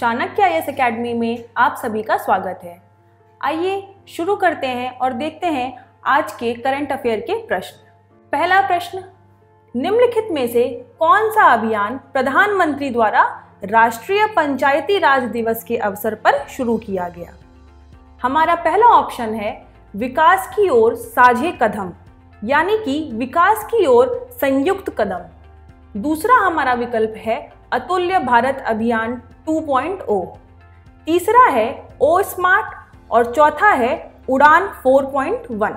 चाणक्य आई academy में आप सभी का स्वागत है। आइए शुरू करते हैं और देखते हैं आज के करंट अफेयर के प्रश्न। पहला प्रश्न, निम्नलिखित में से कौन सा अभियान प्रधानमंत्री द्वारा राष्ट्रीय पंचायती राज दिवस के अवसर पर शुरू किया गया? हमारा पहला ऑप्शन है विकास की ओर साझे कदम, यानी कि विकास की ओर संयुक्त कदम। दूसरा हमारा विकल्प है अतुल्य भारत अभियान 2.0 तीसरा है ओ स्मार्ट और चौथा है उड़ान 4.1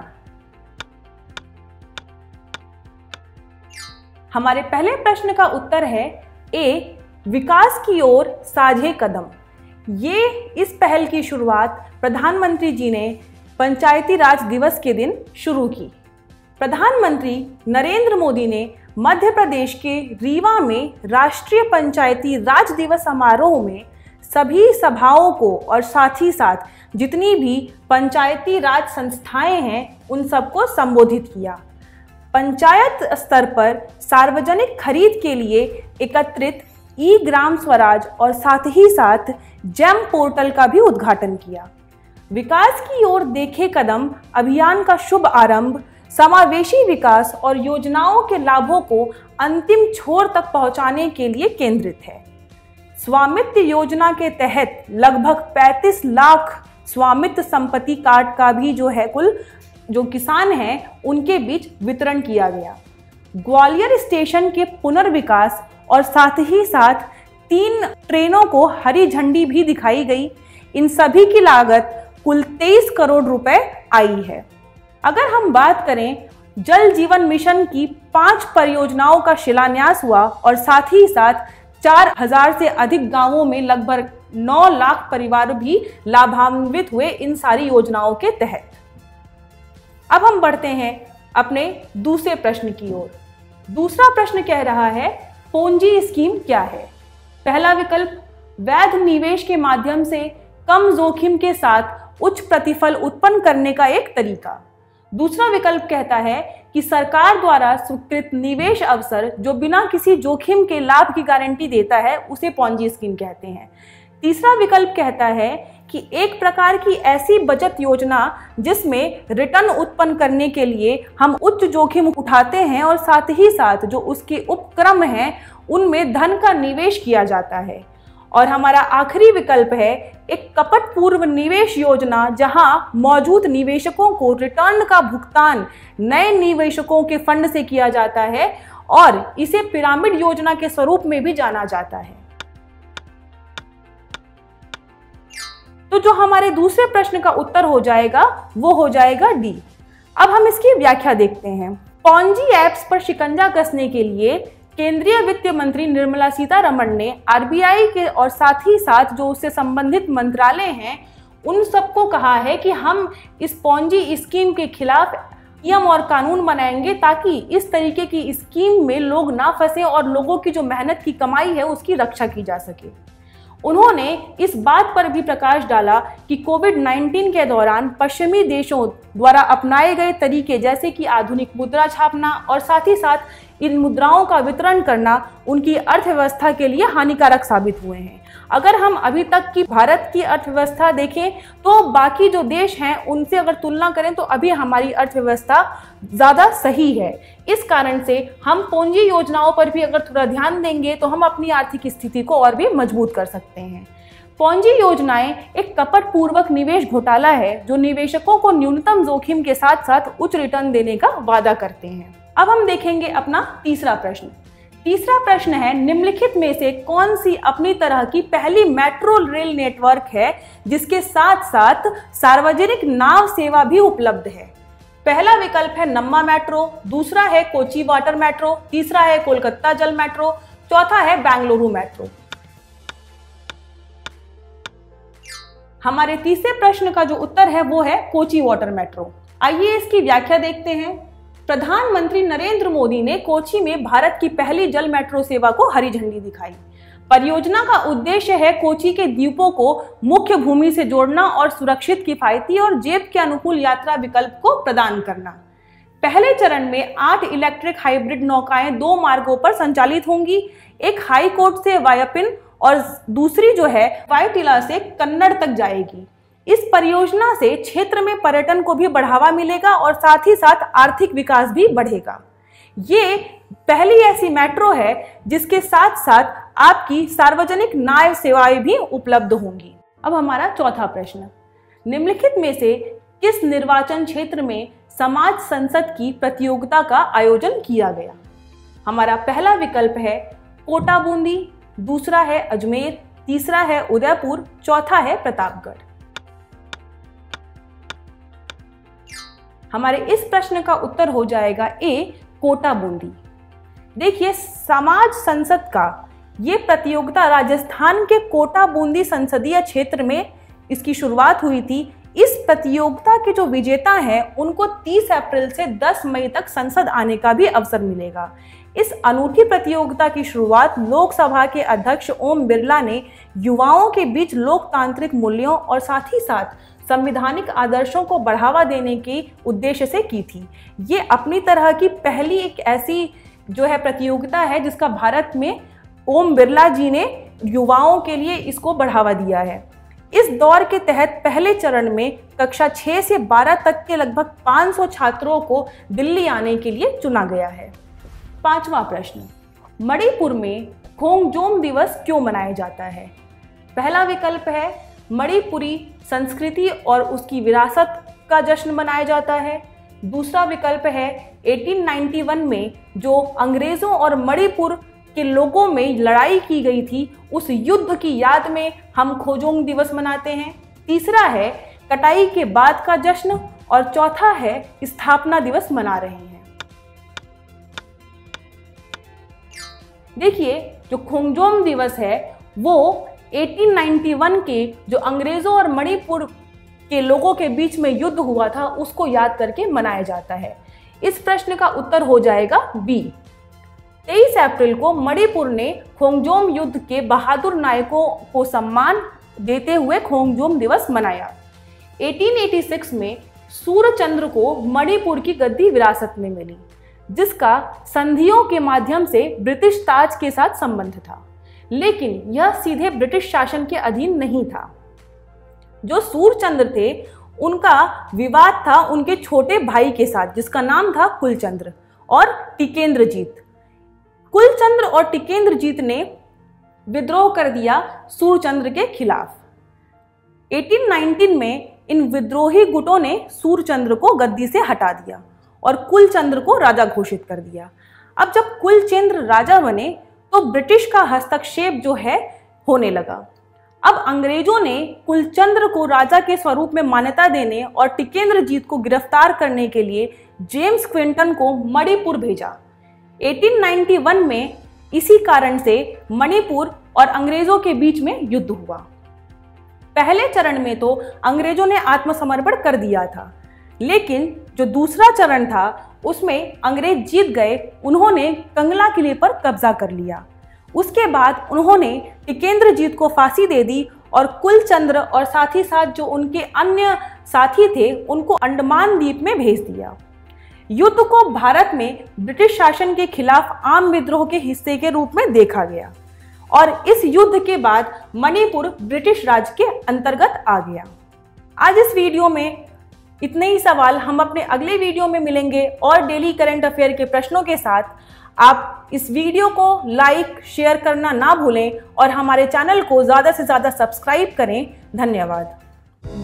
हमारे पहले प्रश्न का उत्तर है ए, विकास की ओर साझे कदम। ये इस पहल की शुरुआत प्रधानमंत्री जी ने पंचायती राज दिवस के दिन शुरू की। प्रधानमंत्री नरेंद्र मोदी ने मध्य प्रदेश के रीवा में राष्ट्रीय पंचायती राज दिवस समारोह में सभी सभाओं को और साथ ही साथ जितनी भी पंचायती राज संस्थाएँ हैं, उन सबको संबोधित किया। पंचायत स्तर पर सार्वजनिक खरीद के लिए एकत्रित ई ग्राम स्वराज और साथ ही साथ जेम पोर्टल का भी उद्घाटन किया। विकास की ओर देखे कदम अभियान का शुभ आरंभ समावेशी विकास और योजनाओं के लाभों को अंतिम छोर तक पहुँचाने के लिए केंद्रित है। स्वामित्व योजना के तहत लगभग 35 लाख स्वामित्व संपत्ति कार्ड का भी जो है कुल, जो किसान हैं, उनके बीच वितरण किया गया। ग्वालियर स्टेशन के पुनर्विकास और साथ ही साथ तीन ट्रेनों को हरी झंडी भी दिखाई गई। इन सभी की लागत कुल 23 करोड़ रुपए आई है। अगर हम बात करें, जल जीवन मिशन की पाँच परियोजनाओं का शिलान्यास हुआ और साथ ही साथ चार हज़ार से अधिक गाँवों में लगभग 9 लाख परिवार भी लाभान्वित हुए इन सारी योजनाओं के तहत। अब हम बढ़ते हैं अपने दूसरे प्रश्न की ओर। दूसरा प्रश्न कह रहा है, पूंजी स्कीम क्या है? पहला विकल्प, वैध निवेश के माध्यम से कम जोखिम के साथ उच्च प्रतिफल उत्पन्न करने का एक तरीका। दूसरा विकल्प कहता है कि सरकार द्वारा स्वीकृत निवेश अवसर जो बिना किसी जोखिम के लाभ की गारंटी देता है, उसे पॉन्जी स्कीम कहते हैं। तीसरा विकल्प कहता है कि एक प्रकार की ऐसी बचत योजना जिसमें रिटर्न उत्पन्न करने के लिए हम उच्च जोखिम उठाते हैं और साथ ही साथ जो उसके उपक्रम हैं, उनमें धन का निवेश किया जाता है। और हमारा आखिरी विकल्प है एक कपट पूर्व निवेश योजना जहाँ मौजूद निवेशकों को रिटर्न का भुगतान नए निवेशकों के फंड से किया जाता है और इसे पिरामिड योजना के स्वरूप में भी जाना जाता है। तो जो हमारे दूसरे प्रश्न का उत्तर हो जाएगा, वो हो जाएगा डी अब हम इसकी व्याख्या देखते हैं। पॉन्जी एप्स पर शिकंजा कसने के लिए केंद्रीय वित्त मंत्री निर्मला सीतारमण ने आरबीआई के और साथ ही साथ जो उससे संबंधित मंत्रालय हैं, उन सबको कहा है कि हम इस पौंजी स्कीम के खिलाफ नियम और कानून बनाएँगे ताकि इस तरीके की स्कीम में लोग ना फंसे और लोगों की जो मेहनत की कमाई है उसकी रक्षा की जा सके। उन्होंने इस बात पर भी प्रकाश डाला कि कोविड 19 के दौरान पश्चिमी देशों द्वारा अपनाए गए तरीके जैसे कि आधुनिक मुद्रा छापना और साथ ही साथ इन मुद्राओं का वितरण करना उनकी अर्थव्यवस्था के लिए हानिकारक साबित हुए हैं। अगर हम अभी तक की भारत की अर्थव्यवस्था देखें तो बाकी जो देश हैं, उनसे अगर तुलना करें तो अभी हमारी अर्थव्यवस्था ज़्यादा सही है। इस कारण से हम पूंजी योजनाओं पर भी अगर थोड़ा ध्यान देंगे तो हम अपनी आर्थिक स्थिति को और भी मज़बूत कर सकते हैं। पौंजी योजनाएँ एक कपट पूर्वक निवेश घोटाला है, जो निवेशकों को न्यूनतम जोखिम के साथ साथ उच्च रिटर्न देने का वादा करते हैं। अब हम देखेंगे अपना तीसरा प्रश्न। तीसरा प्रश्न है, निम्नलिखित में से कौन सी अपनी तरह की पहली मेट्रो रेल नेटवर्क है, जिसके साथ साथ सार्वजनिक नाव सेवा भी उपलब्ध है? पहला विकल्प है नम्मा मेट्रो, दूसरा है कोची वाटर मेट्रो, तीसरा है कोलकाता जल मेट्रो, चौथा है बेंगलुरु मेट्रो। हमारे तीसरे प्रश्न का जो उत्तर है, वो है कोची वाटर मेट्रो। आइए इसकी व्याख्या देखते हैं। प्रधानमंत्री नरेंद्र मोदी ने कोची में भारत की पहली जल मेट्रो सेवा को हरी झंडी दिखाई। परियोजना का उद्देश्य है कोची के द्वीपों को मुख्य भूमि से जोड़ना और सुरक्षित किफायती और जेब के अनुकूल यात्रा विकल्प को प्रदान करना। पहले चरण में आठ इलेक्ट्रिक हाइब्रिड नौकाएँ दो मार्गों पर संचालित होंगी, एक हाई कोर्ट से वायपिन और दूसरी जो है वाईटिला से कन्नड़ तक जाएगी। इस परियोजना से क्षेत्र में पर्यटन को भी बढ़ावा मिलेगा और साथ ही साथ आर्थिक विकास भी बढ़ेगा। ये पहली ऐसी मेट्रो है जिसके साथ साथ आपकी सार्वजनिक नाय सेवाएँ भी उपलब्ध होंगी। अब हमारा चौथा प्रश्न। निम्नलिखित में से किस निर्वाचन क्षेत्र में समाज संसद की प्रतियोगिता का आयोजन किया गया? हमारा पहला विकल्प है कोटा बूंदी, दूसरा है अजमेर, तीसरा है उदयपुर, चौथा है प्रतापगढ़। हमारे इस प्रश्न का उत्तर हो जाएगा ए, कोटा बूंदी। देखिए, समाज संसद का ये प्रतियोगिता राजस्थान के कोटा बूंदी संसदीय क्षेत्र में इसकी शुरुआत हुई थी। इस प्रतियोगिता के जो विजेता हैं, उनको 30 अप्रैल से 10 मई तक संसद आने का भी अवसर मिलेगा। इस अनूठी प्रतियोगिता की शुरुआत लोकसभा के अध्यक्ष ओम बिरला ने युवाओं के बीच लोकतांत्रिक मूल्यों और साथ ही साथ संविधानिक आदर्शों को बढ़ावा देने के उद्देश्य से की थी। ये अपनी तरह की पहली एक ऐसी जो है प्रतियोगिता है जिसका भारत में ओम बिरला जी ने युवाओं के लिए इसको बढ़ावा दिया है। इस दौर के तहत पहले चरण में कक्षा 6 से 12 तक के लगभग 500 छात्रों को दिल्ली आने के लिए चुना गया है। पांचवा प्रश्न, मणिपुर में खोंगजोम दिवस क्यों मनाया जाता है? पहला विकल्प है, मणिपुरी संस्कृति और उसकी विरासत का जश्न मनाया जाता है। दूसरा विकल्प है 1891 में जो अंग्रेज़ों और मणिपुर के लोगों में लड़ाई की गई थी, उस युद्ध की याद में हम खोजोंग दिवस मनाते हैं। तीसरा है, कटाई के बाद का जश्न और चौथा है, स्थापना दिवस मना रहे हैं। देखिए, जो खोंगजोम दिवस है, वो 1891 के जो अंग्रेज़ों और मणिपुर के लोगों के बीच में युद्ध हुआ था, उसको याद करके मनाया जाता है। इस प्रश्न का उत्तर हो जाएगा बी 23 अप्रैल को मणिपुर ने खोंगजोम युद्ध के बहादुर नायकों को सम्मान देते हुए खोंगजोम दिवस मनाया। 1886 में सूर्यचंद्र को मणिपुर की गद्दी विरासत में मिली। जिसका संधियों के माध्यम से ब्रिटिश ताज के साथ संबंध था। लेकिन यह सीधे ब्रिटिश शासन के अधीन नहीं था। जो सूरचंद्र थे, उनका विवाद था उनके छोटे भाई के साथ, जिसका नाम था कुलचंद्र और टिकेंद्र जीत कुलचंद्र और टिकेंद्र जीत ने विद्रोह कर दिया सूरचंद्र के खिलाफ। 1819 में इन विद्रोही गुटों ने सूरचंद्र को गद्दी से हटा दिया। और कुलचंद्र को राजा घोषित कर दिया। अब जब कुलचंद्र राजा बने तो ब्रिटिश का हस्तक्षेप जो है, होने लगा। अब अंग्रेज़ों ने कुलचंद्र को राजा के स्वरूप में मान्यता देने और टिकेंद्र जीत को गिरफ़्तार करने के लिए जेम्स क्विंटन को मणिपुर भेजा। 1891 में इसी कारण से मणिपुर और अंग्रेज़ों के बीच में युद्ध हुआ। पहले चरण में तो अंग्रेज़ों ने आत्मसमर्पण कर दिया था। लेकिन जो दूसरा चरण था, उसमें अंग्रेज़ जीत गए, उन्होंने कंगला किले पर कब्जा कर लिया। उसके बाद उन्होंने टिकेंद्र जीत को फांसी दे दी और कुलचंद्र और साथ ही साथ जो उनके अन्य साथी थे, उनको अंडमान द्वीप में भेज दिया। युद्ध को भारत में ब्रिटिश शासन के खिलाफ आम विद्रोह के हिस्से के रूप में देखा गया और इस युद्ध के बाद मणिपुर ब्रिटिश राज के अंतर्गत आ गया। आज इस वीडियो में इतने ही सवाल हम अपने अगले वीडियो में मिलेंगे और डेली करंट अफेयर के प्रश्नों के साथ। आप इस वीडियो को लाइक शेयर करना ना भूलें और हमारे चैनल को ज़्यादा से ज़्यादा सब्सक्राइब करें। धन्यवाद।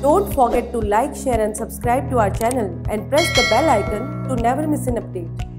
Don't forget to like, share and subscribe to our channel and press the bell icon to never miss an update.